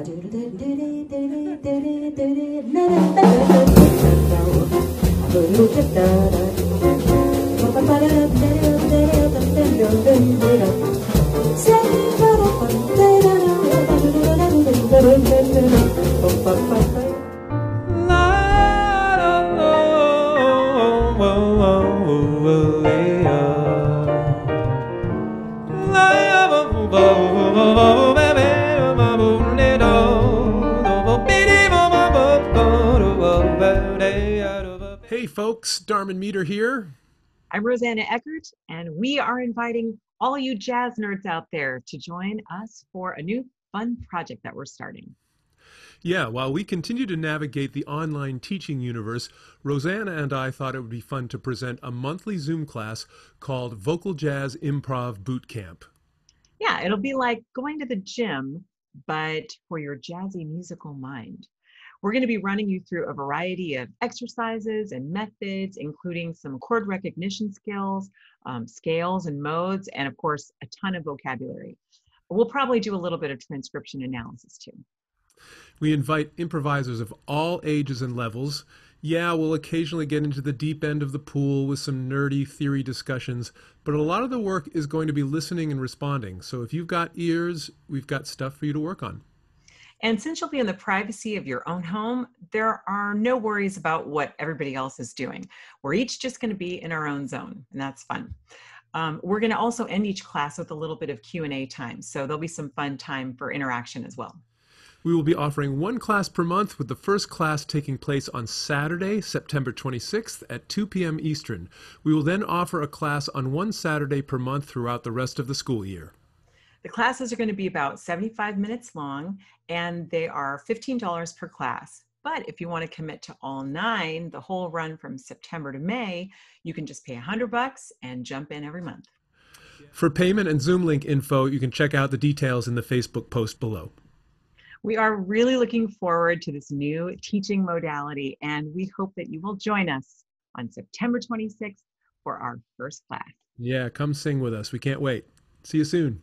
Whoa, whoa, whoa. Hey folks, Darmon Meader here. I'm Rosana Eckert, and we are inviting all you jazz nerds out there to join us for a new fun project that we're starting. Yeah, while we continue to navigate the online teaching universe, Rosana and I thought it would be fun to present a monthly Zoom class called Vocal Jazz Improv Boot Camp. Yeah, it'll be like going to the gym, but for your jazzy musical mind. We're going to be running you through a variety of exercises and methods, including some chord recognition skills, um, scales and modes, and of course, a ton of vocabulary. We'll probably do a little bit of transcription analysis too. We invite improvisers of all ages and levels. Yeah, we'll occasionally get into the deep end of the pool with some nerdy theory discussions, but a lot of the work is going to be listening and responding. So if you've got ears, we've got stuff for you to work on. And since you'll be in the privacy of your own home, there are no worries about what everybody else is doing. We're each just going to be in our own zone, and that's fun. Um, we're going to also end each class with a little bit of Q&A time, so there'll be some fun time for interaction as well. We will be offering one class per month, with the first class taking place on Saturday, September 26th at 2 p.m. Eastern. We will then offer a class on one Saturday per month throughout the rest of the school year. The classes are going to be about 75 minutes long and they are $15 per class. But if you want to commit to all nine, the whole run from September to May, you can just pay 100 bucks and jump in every month. For payment and Zoom link info, you can check out the details in the Facebook post below. We are really looking forward to this new teaching modality, and we hope that you will join us on September 26th for our first class. Yeah, come sing with us. We can't wait. See you soon.